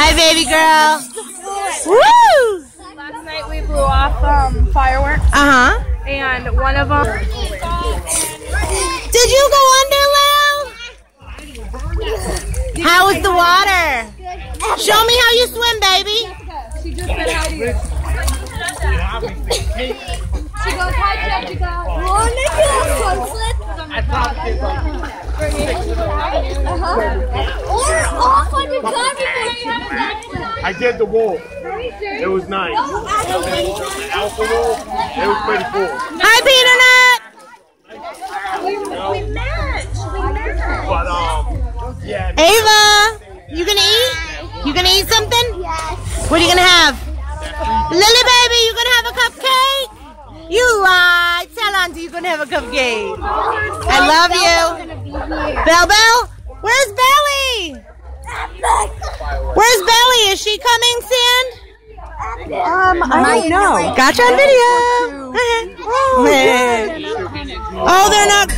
Hi, baby girl. Woo! Last night we blew off um, fireworks, Uh huh. and one of them. Did you go under, Lil? How was the water? Show me how you swim, baby. She just said hi to you. She goes, hi, Jeff. She goes, I I did the wolf. It was nice. The alpha wolf. It was pretty cool. Hi, Peanut Nut. But um, yeah. Ava, you gonna eat? You gonna eat something? Yes. What are you gonna have? Lily, baby, you gonna have a cupcake? You lie. Tell Auntie you gonna have a cupcake. I love you. Bell Bell, where's Belly? She coming soon? Um, I don't know. Gotcha you on video. oh, they're not.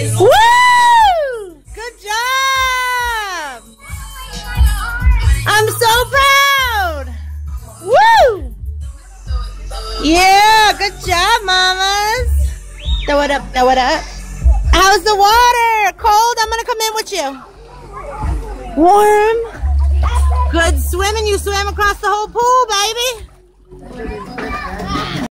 Woo! Good job! I'm so proud! Woo! Yeah, good job, mamas! Throw it up, throw it up. How's the water? Cold? I'm gonna come in with you. Warm? Good swimming. You swam across the whole pool, baby.